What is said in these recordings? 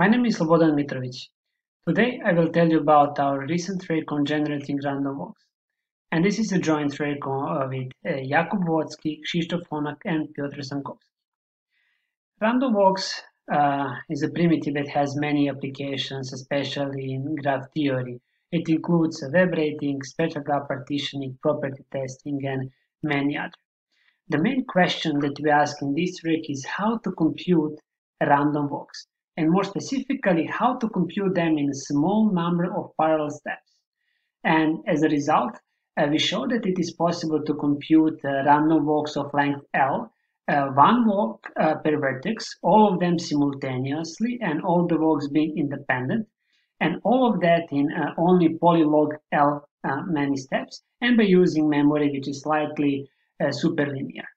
My name is Slobodan Mitrovic. Today I will tell you about our recent RateCon generating random walks. And this is a joint RateCon uh, with uh, Jakub Łącki, Krzysztof Onak and Piotr Sankowski. Random walks uh, is a primitive that has many applications, especially in graph theory. It includes web rating, spectral graph partitioning, property testing, and many others. The main question that we ask in this trick is how to compute a random walks, and more specifically, how to compute them in a small number of parallel steps. And as a result, uh, we show that it is possible to compute uh, random walks of length L, uh, one walk uh, per vertex, all of them simultaneously, and all the walks being independent, and all of that in uh, only polylog L uh, many steps, and by using memory which is slightly superlinear.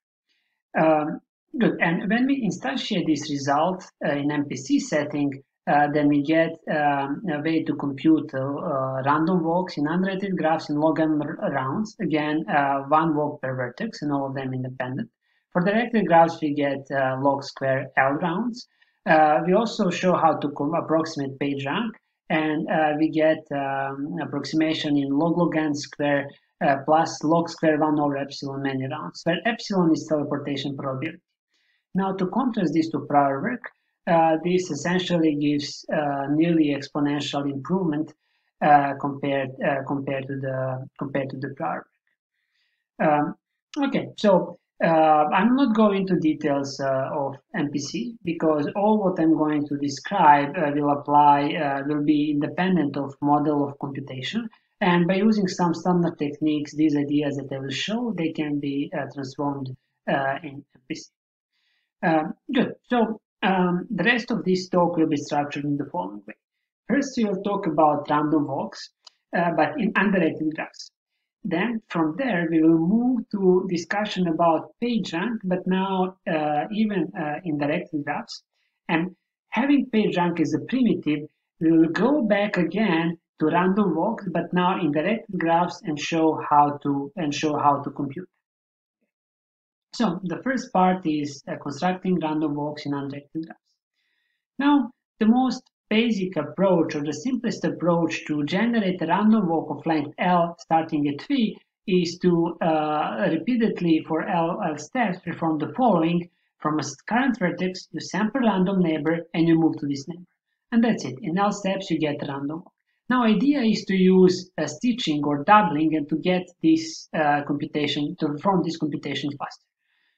Um, good. And when we instantiate this result uh, in MPC setting, uh, then we get um, a way to compute uh, random walks in unrated graphs in log m rounds. Again, one walk per vertex and all of them independent. For directed graphs, we get log square L rounds. we also show how to approximate page rank and uh, we get um, approximation in log log n square uh, plus log square 1 over epsilon many rounds, where epsilon is teleportation probability. Now, to contrast this to prior work, uh, this essentially gives uh, nearly exponential improvement uh, compared uh, compared to the compared to the prior work. Um, okay, so uh, I'm not going into details uh, of MPC because all what I'm going to describe will apply, will be independent of model of computation and by using some standard techniques, these ideas that I will show, they can be transformed in MPC. Um, good. So um, the rest of this talk will be structured in the following way. First, we will talk about random walks, uh, but in undirected graphs. Then from there, we will move to discussion about PageRank, but now uh, even uh, in directed graphs. And having PageRank as a primitive, we will go back again to random walks, but now in directed graphs and show how to and show how to compute. So the first part is uh, constructing random walks in undirected graphs. Now, the most basic approach or the simplest approach to generate a random walk of length L starting at V is to uh, repeatedly for L, L steps perform the following. From a current vertex, you sample a random neighbor and you move to this neighbor. And that's it. In L steps, you get a random walk. Now, idea is to use uh, stitching or doubling and to get this uh, computation, to perform this computation faster.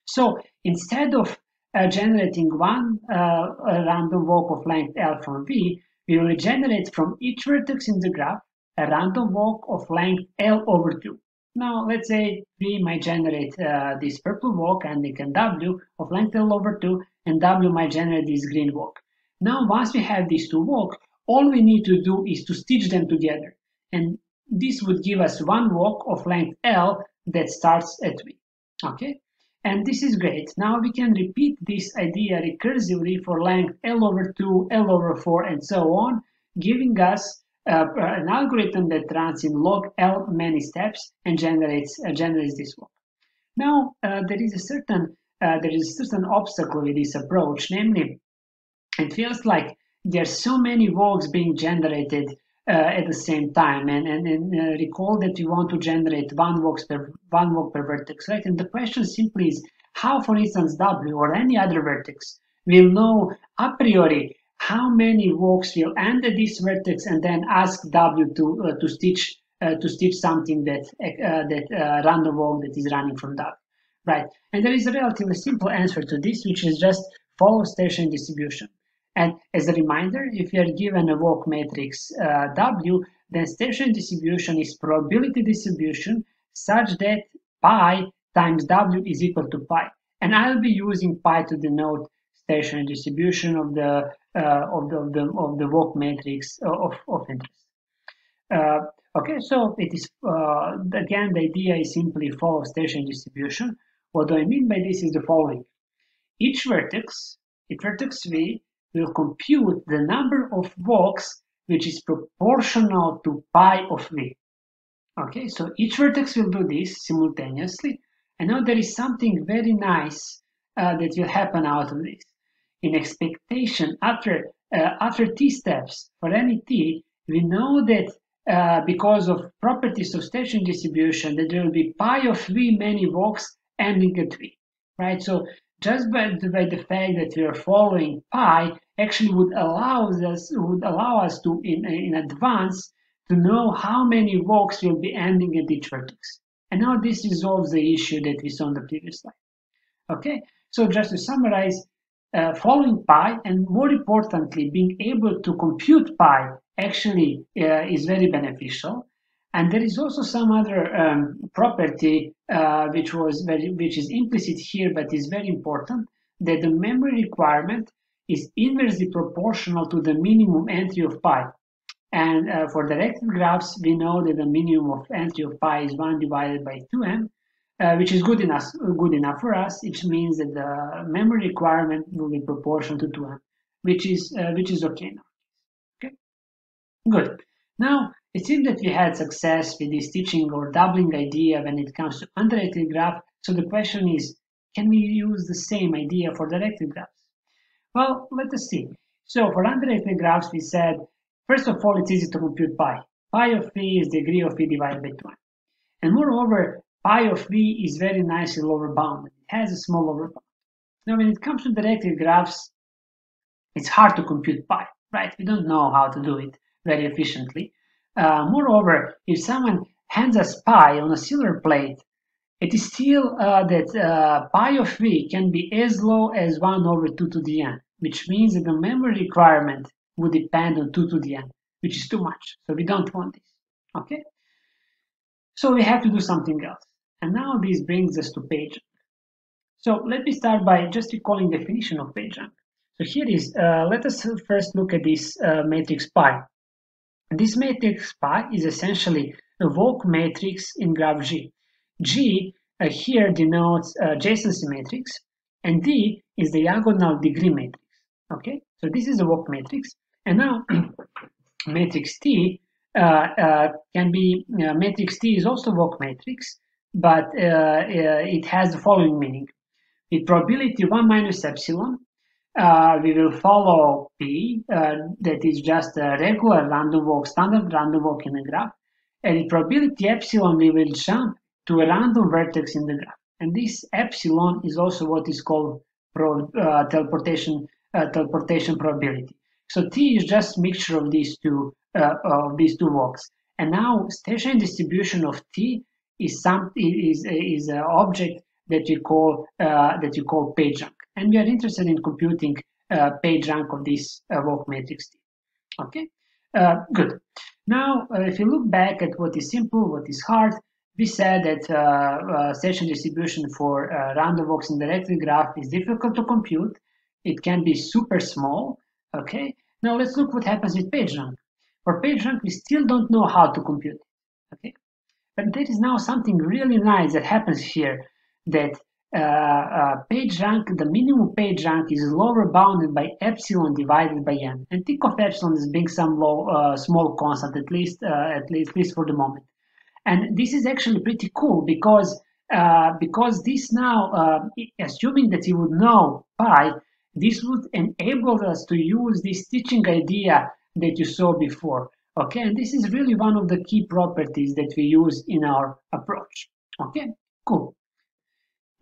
So instead of uh, generating one uh, random walk of length L from V, we will generate from each vertex in the graph a random walk of length L over 2. Now, let's say V might generate uh, this purple walk and we can W of length L over 2, and W might generate this green walk. Now, once we have these two walks, all we need to do is to stitch them together. And this would give us one walk of length L that starts at V. Okay? And this is great. Now we can repeat this idea recursively for length L over 2, L over 4, and so on, giving us uh, an algorithm that runs in log L many steps and generates, uh, generates this walk. Now, uh, there is a certain uh, there is a certain obstacle with this approach, namely, it feels like there are so many walks being generated uh, at the same time. And, and, and uh, recall that you want to generate one walk per one walk per vertex. Right and the question simply is how for instance w or any other vertex will know a priori how many walks will end at this vertex and then ask w to uh, to stitch uh, to stitch something that uh, that uh, random walk that is running from w. Right. And there is a relatively simple answer to this which is just follow station distribution and as a reminder, if you are given a walk matrix uh, W, then station distribution is probability distribution such that pi times W is equal to pi. And I'll be using pi to denote station distribution of the uh, of the of the of the walk matrix of of interest. Uh, okay, so it is uh, again the idea is simply follow station distribution. What do I mean by this is the following: each vertex, each vertex v will compute the number of walks which is proportional to pi of v. Okay, so each vertex will do this simultaneously. And now there is something very nice uh, that will happen out of this. In expectation, after uh, after t steps, for any t, we know that uh, because of properties of station distribution, that there will be pi of v many walks ending at v, right? So just by by the fact that we are following pi actually would allow us would allow us to in, in advance to know how many walks will be ending at each vertex. And now this resolves the issue that we saw on the previous slide. Okay, so just to summarize, uh, following pi and more importantly, being able to compute pi actually uh, is very beneficial. And there is also some other um, property uh, which was very, which is implicit here, but is very important, that the memory requirement is inversely proportional to the minimum entry of pi. And uh, for directed graphs, we know that the minimum of entry of pi is 1 divided by 2m, uh, which is good enough, good enough for us, It means that the memory requirement will be proportional to 2m, which is, uh, which is okay now. Okay, good. Now, it seems that we had success with this stitching or doubling idea when it comes to undirected graph. So the question is, can we use the same idea for directed graphs? Well, let us see. So for undirected graphs, we said First of all, it's easy to compute pi. Pi of v is the degree of v divided by 2. And moreover, pi of v is very nicely lower bound. It has a small lower bound. Now, when it comes to directed graphs, it's hard to compute pi, right? We don't know how to do it very efficiently. Uh, moreover, if someone hands us pi on a silver plate, it is still uh, that uh, pi of v can be as low as 1 over 2 to the n, which means that the memory requirement would depend on 2 to the n, which is too much. So we don't want this. Okay? So we have to do something else. And now this brings us to PageRank. So let me start by just recalling definition of PageRank. So here is, uh, let us first look at this uh, matrix pi. This matrix pi is essentially a walk matrix in graph G. G uh, here denotes uh, adjacency matrix, and D is the diagonal degree matrix. Okay, so this is a walk matrix, and now matrix T uh, uh, can be, uh, matrix T is also walk matrix, but it has the following meaning. With probability 1 minus epsilon, uh, we will follow P, uh, that is just a regular random walk, standard random walk in a graph. And with probability epsilon, we will jump to a random vertex in the graph. And this epsilon is also what is called pro, uh, teleportation, teleportation probability. So T is just mixture of these two uh, of these two walks. And now station distribution of T is some is is an object that you call uh, that you call page rank. and we are interested in computing uh, PageRank of this uh, walk matrix T. Okay, uh, good. Now, uh, if you look back at what is simple, what is hard, we said that uh, station distribution for random walks in directed graph is difficult to compute. It can be super small, Okay, now let's look what happens with PageRank. For PageRank, we still don't know how to compute. Okay, but there is now something really nice that happens here that uh, uh, PageRank, the minimum PageRank is lower bounded by epsilon divided by n. And think of epsilon as being some low, uh, small constant, at least, uh, at least, at least for the moment. And this is actually pretty cool because uh, because this now, uh, assuming that you would know pi, this would enable us to use this stitching idea that you saw before. Okay, and this is really one of the key properties that we use in our approach. Okay, cool.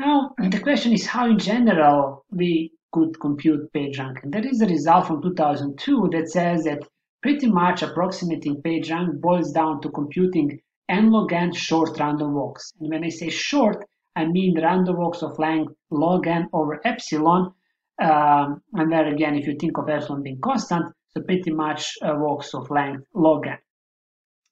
Now, the question is how in general we could compute PageRank. And there is a result from 2002 that says that pretty much approximating PageRank boils down to computing n log n short random walks. And when I say short, I mean random walks of length log n over epsilon, um, and there again, if you think of epsilon being constant, so pretty much uh, walks of length log n.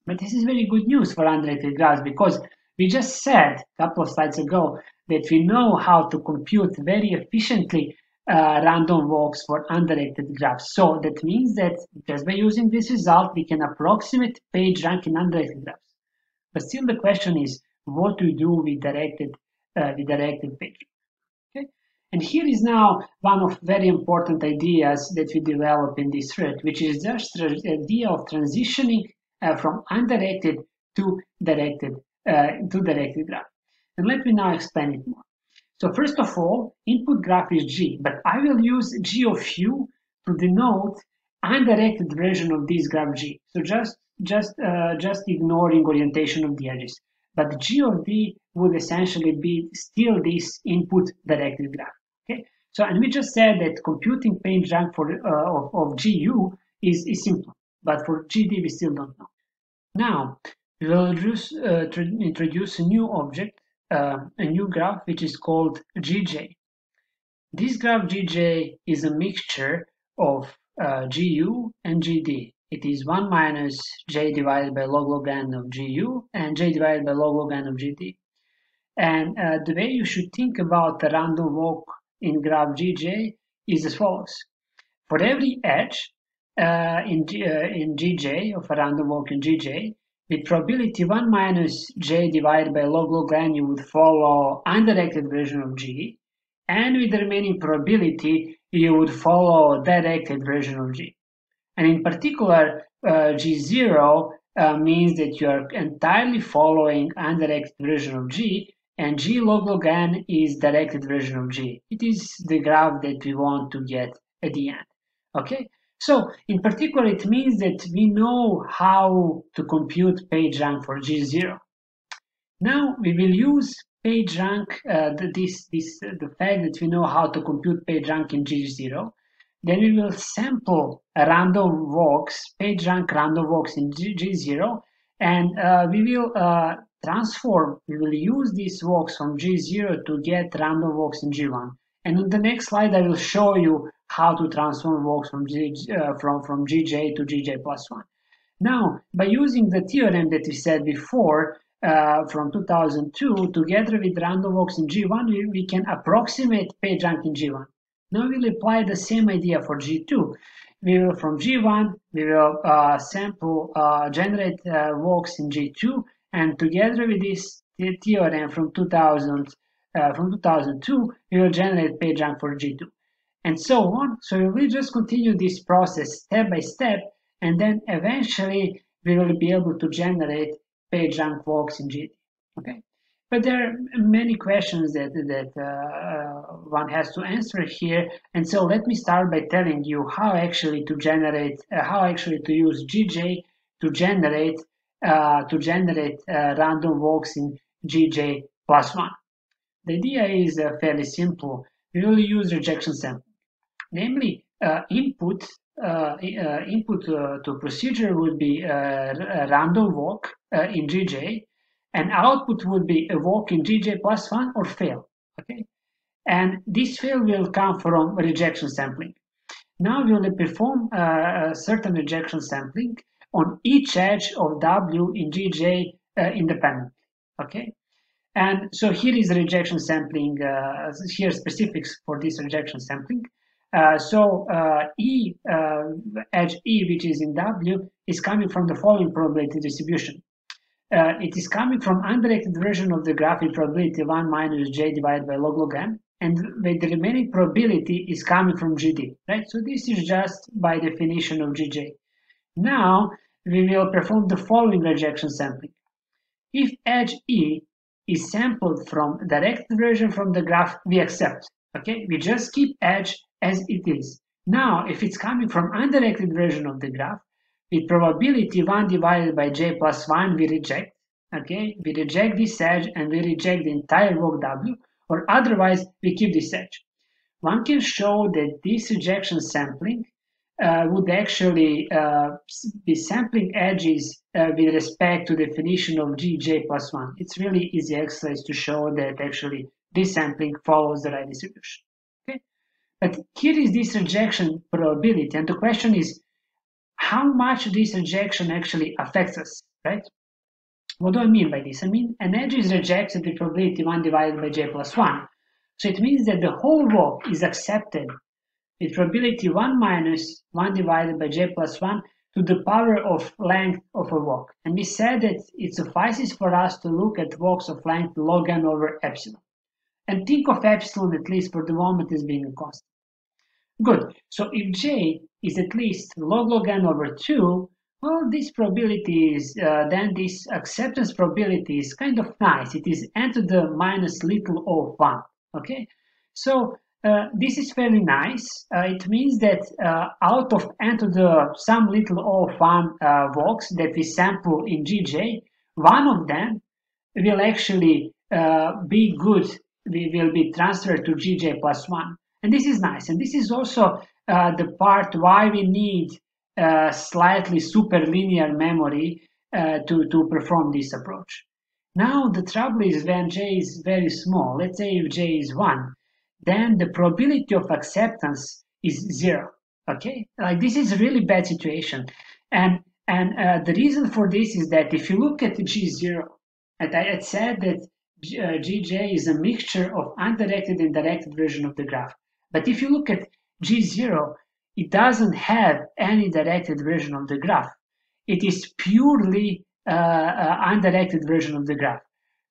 But this is very good news for undirected graphs because we just said a couple of slides ago that we know how to compute very efficiently uh, random walks for undirected graphs. So that means that just by using this result, we can approximate page rank in undirected graphs. But still the question is what to do with directed, uh, with directed page. And here is now one of very important ideas that we develop in this thread, which is just the idea of transitioning uh, from undirected to directed uh, to directed graph. And let me now explain it more. So first of all, input graph is G, but I will use G of U to denote undirected version of this graph G. So just just uh, just ignoring orientation of the edges. But G of D would essentially be still this input directed graph. Okay. So and we just said that computing PageRank for uh, of, of GU is, is simple, but for GD we still don't know. Now we will introduce, uh, introduce a new object, uh, a new graph which is called GJ. This graph GJ is a mixture of uh, GU and GD. It is 1 minus j divided by log log n of GU and j divided by log log n of GD. And uh, the way you should think about the random walk in graph GJ is as follows. For every edge uh, in, uh, in GJ, of a random walk in GJ, with probability 1 minus j divided by log log n, you would follow undirected version of G. And with the remaining probability, you would follow directed version of G. And in particular, uh, G0 uh, means that you are entirely following undirected version of G, and G log log n is directed version of G. It is the graph that we want to get at the end. Okay, so in particular, it means that we know how to compute PageRank for G0. Now we will use PageRank, uh, this, this, uh, the fact that we know how to compute PageRank in G0. Then we will sample random walks, PageRank random walks in G G0, and uh, we will uh, transform, we will use these walks from G0 to get random walks in G1. And in the next slide, I will show you how to transform walks from, G, uh, from, from GJ to GJ plus 1. Now, by using the theorem that we said before, uh, from 2002, together with random walks in G1, we, we can approximate PageRank in G1. Now we'll apply the same idea for G2. We will, from G1, we will uh, sample, uh, generate uh, walks in G2, and together with this theorem from 2000, uh, from 2002, we will generate page rank for G2 and so on. So we will just continue this process step by step, and then eventually we will be able to generate page rank walks in GD. Okay, but there are many questions that that uh, one has to answer here, and so let me start by telling you how actually to generate, uh, how actually to use GJ to generate uh, to generate uh, random walks in GJ plus one. The idea is uh, fairly simple. We will use rejection sampling namely uh, input uh, input to procedure would be a random walk in GJ, and output would be a walk in GJ plus one or fail. Okay, and this fail will come from rejection sampling. Now we will perform a certain rejection sampling on each edge of W in GJ uh, independently. Okay, and so here is rejection sampling. Uh, here specifics for this rejection sampling. Uh, so uh, E, uh, edge E, which is in W, is coming from the following probability distribution. Uh, it is coming from undirected version of the graph with probability 1 minus j divided by log log n, and the remaining probability is coming from GD, right? So this is just by definition of GJ. Now, we will perform the following rejection sampling. If edge E is sampled from direct version from the graph, we accept, okay? We just keep edge as it is. Now, if it's coming from undirected version of the graph, with probability 1 divided by j plus 1, we reject. Okay, we reject this edge and we reject the entire walk W, or otherwise we keep this edge. One can show that this rejection sampling uh, would actually uh, be sampling edges uh, with respect to definition of gj plus 1. It's really easy exercise to show that actually this sampling follows the right distribution. Okay? But here is this rejection probability, and the question is, how much this rejection actually affects us, right? What do I mean by this? I mean, an edge is rejected with probability 1 divided by j plus 1. So it means that the whole walk is accepted with probability 1 minus 1 divided by j plus 1 to the power of length of a walk. And we said that it suffices for us to look at walks of length log n over epsilon. And think of epsilon, at least for the moment, as being a constant. Good. So if j is at least log log n over 2, well, this probability is, uh, then this acceptance probability is kind of nice. It is n to the minus little o of 1, okay? So uh, this is very nice. Uh, it means that uh, out of n to the some little of one uh, vox that we sample in GJ, one of them will actually uh, be good, we will be transferred to GJ plus one. And this is nice. And this is also uh, the part why we need slightly superlinear memory to, to perform this approach. Now the trouble is when j is very small, let's say if j is 1, then the probability of acceptance is zero. Okay, like this is really bad situation, and and uh, the reason for this is that if you look at G0, and I had said that uh, Gj is a mixture of undirected and directed version of the graph. But if you look at G0, it doesn't have any directed version of the graph. It is purely uh, uh, undirected version of the graph.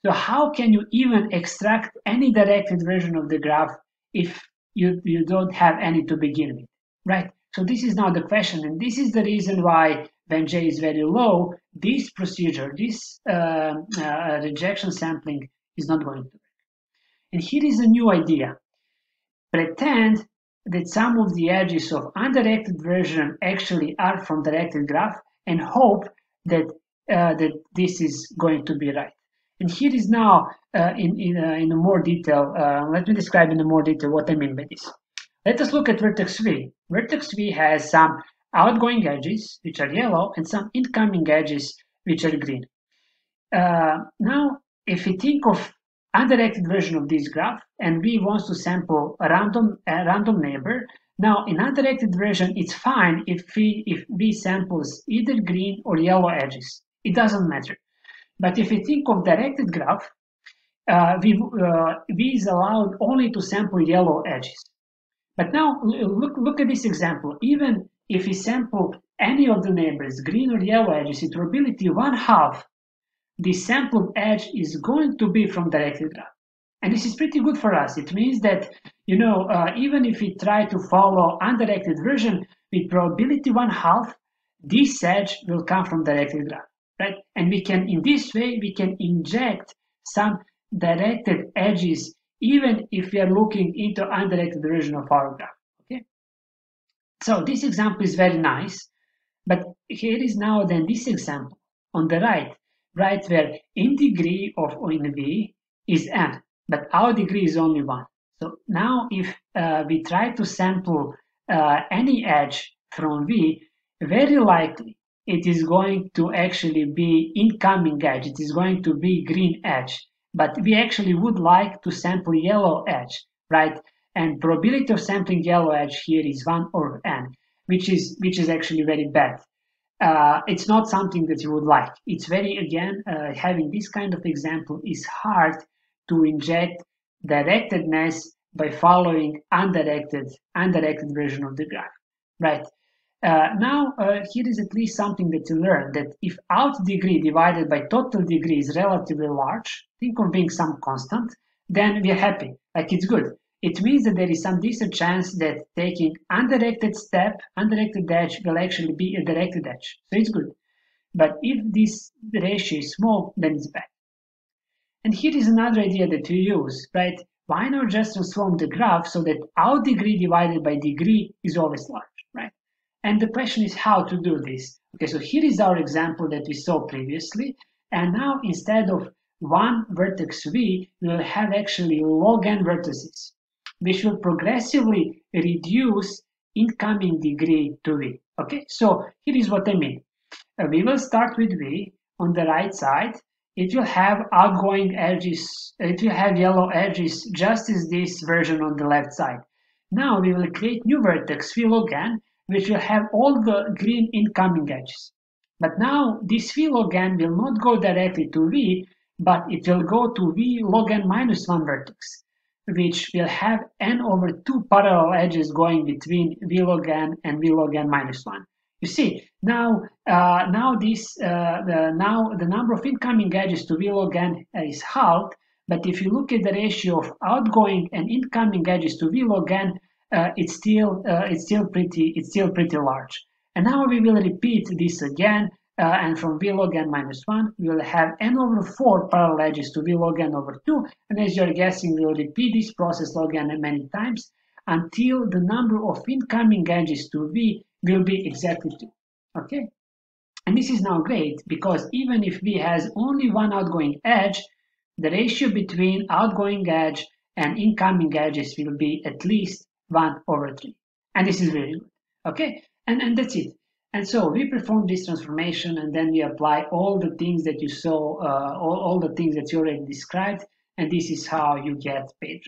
So how can you even extract any directed version of the graph if you, you don't have any to begin with, right? So this is now the question, and this is the reason why when J is very low, this procedure, this uh, uh, rejection sampling is not going to work. And here is a new idea. Pretend that some of the edges of undirected version actually are from directed graph and hope that, uh, that this is going to be right. And here is now uh, in, in, uh, in more detail, uh, let me describe in more detail what I mean by this. Let us look at vertex V. Vertex V has some outgoing edges, which are yellow, and some incoming edges, which are green. Uh, now, if we think of undirected version of this graph, and V wants to sample a random, a random neighbor, now in undirected version, it's fine if V, if V samples either green or yellow edges. It doesn't matter. But if we think of directed graph, uh, we, uh, V is allowed only to sample yellow edges. But now look, look at this example. Even if we sample any of the neighbors, green or yellow edges, in probability one half, the sampled edge is going to be from directed graph. And this is pretty good for us. It means that, you know, uh, even if we try to follow undirected version with probability one half, this edge will come from directed graph right? And we can, in this way, we can inject some directed edges even if we are looking into undirected version of our graph, okay? So this example is very nice, but here is now then this example on the right, right where in degree of in V is n, but our degree is only one. So now if uh, we try to sample uh, any edge from V, very likely it is going to actually be incoming edge. It is going to be green edge. But we actually would like to sample yellow edge, right? And probability of sampling yellow edge here is 1 over n, which is, which is actually very bad. Uh, it's not something that you would like. It's very, again, uh, having this kind of example is hard to inject directedness by following undirected, undirected version of the graph, right? Uh, now, uh, here is at least something that you learn, that if out degree divided by total degree is relatively large, think of being some constant, then we're happy, like it's good. It means that there is some decent chance that taking undirected step, undirected edge will actually be a directed edge. So it's good. But if this ratio is small, then it's bad. And here is another idea that you use, right? Why not just transform the graph so that out degree divided by degree is always large? And the question is how to do this. Okay, so here is our example that we saw previously. And now instead of one vertex V, we will have actually log n vertices, which will progressively reduce incoming degree to V. Okay, so here is what I mean. Uh, we will start with V on the right side. It will have outgoing edges, it will have yellow edges just as this version on the left side. Now we will create new vertex V log n which will have all the green incoming edges. But now this V log n will not go directly to V, but it will go to V log n minus 1 vertex, which will have n over 2 parallel edges going between V log n and V log n minus 1. You see, now uh, now this uh, the, now the number of incoming edges to V log n is halved, but if you look at the ratio of outgoing and incoming edges to V log n, uh, it's still uh, it's still pretty it's still pretty large. And now we will repeat this again, uh, and from v log n minus 1, we will have n over 4 parallel edges to v log n over 2, and as you're guessing, we'll repeat this process log n many times, until the number of incoming edges to V will be exactly 2. Okay? And this is now great because even if V has only one outgoing edge, the ratio between outgoing edge and incoming edges will be at least 1 over 3. And this is very good. Okay? And, and that's it. And so we perform this transformation and then we apply all the things that you saw, uh, all, all the things that you already described. And this is how you get page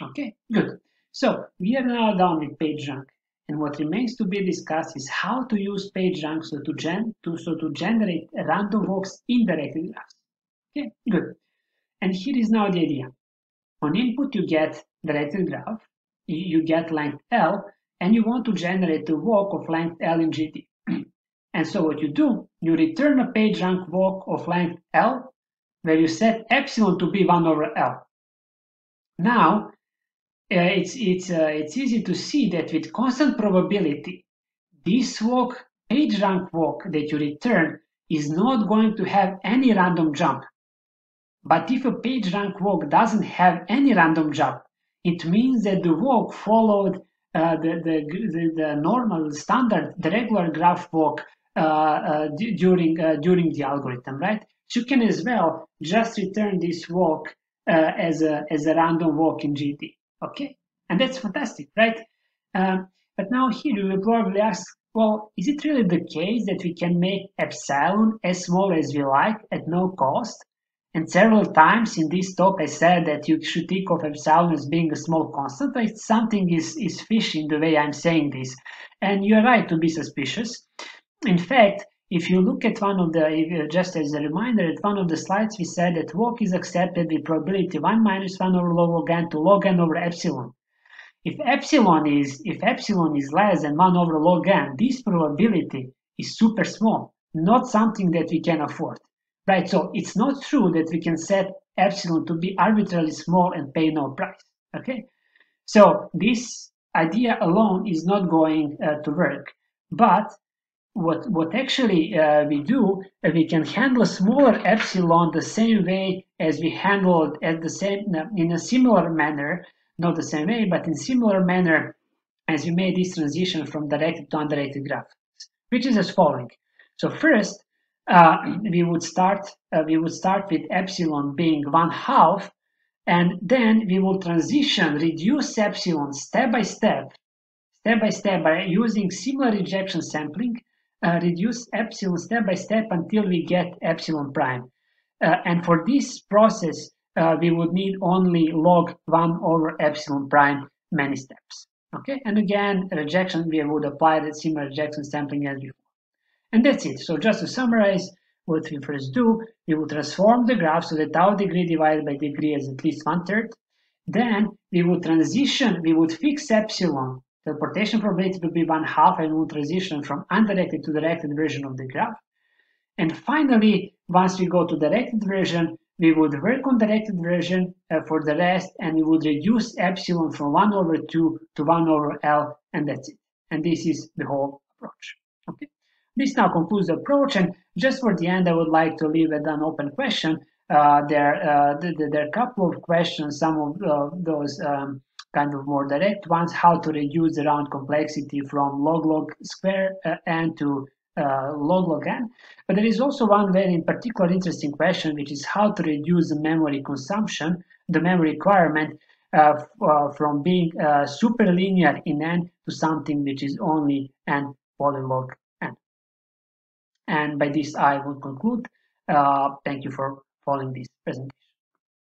rank. Okay, good. So we are now done with page rank. And what remains to be discussed is how to use page rank so to, gen to, so to generate random walks in directed graphs. Okay, good. And here is now the idea. On input, you get the directed graph, you get length L, and you want to generate a walk of length L in GT. And so what you do, you return a page rank walk of length L, where you set epsilon to be 1 over L. Now, uh, it's, it's, uh, it's easy to see that with constant probability, this walk, page rank walk that you return is not going to have any random jump. But if a page rank walk doesn't have any random jump, it means that the walk followed uh, the, the, the, the, normal standard, the regular graph walk uh, uh, during uh, during the algorithm, right? So you can as well just return this walk as a as a random walk in GT, okay? And that's fantastic, right? Um, but now here you will probably ask, well, is it really the case that we can make epsilon as small as we like at no cost? And several times in this talk, I said that you should think of epsilon as being a small constant, but something is, is fishy in the way I'm saying this. And you're right to be suspicious. In fact, if you look at one of the, uh, just as a reminder, at one of the slides we said that walk is accepted with probability 1 minus 1 over log n to log n over epsilon. If epsilon is, if epsilon is less than 1 over log n, this probability is super small, not something that we can afford. Right, so it's not true that we can set epsilon to be arbitrarily small and pay no price. Okay, so this idea alone is not going uh, to work. But what what actually uh, we do, uh, we can handle smaller epsilon the same way as we handled at the same in a similar manner, not the same way, but in similar manner as we made this transition from directed to undirected graph, which is as following. So first, we would start uh, we would start with epsilon being one half, and then we will transition, reduce epsilon step by step, step by step by using similar rejection sampling uh, reduce epsilon step by step until we get epsilon prime. Uh, and for this process, uh, we would need only log 1 over epsilon prime many steps. Okay, and again, rejection, we would apply the similar rejection sampling as before. And that's it. So just to summarize, what we first do, we will transform the graph so that our degree divided by degree is at least one third. Then we will transition, we would fix epsilon Teleportation probability will be one half and we will transition from undirected to directed version of the graph. And finally, once we go to directed version, we would work on directed version uh, for the rest and we would reduce epsilon from 1 over 2 to 1 over L and that's it. And this is the whole. This now concludes the approach and just for the end I would like to leave an open question. Uh, there, uh, there, are a couple of questions, some of uh, those um, kind of more direct ones, how to reduce the round complexity from log log square uh, n to uh, log log n. But there is also one very in particular interesting question, which is how to reduce the memory consumption, the memory requirement uh, from being super linear in n to something which is only n polylog. And by this, I will conclude. Uh, thank you for following this presentation.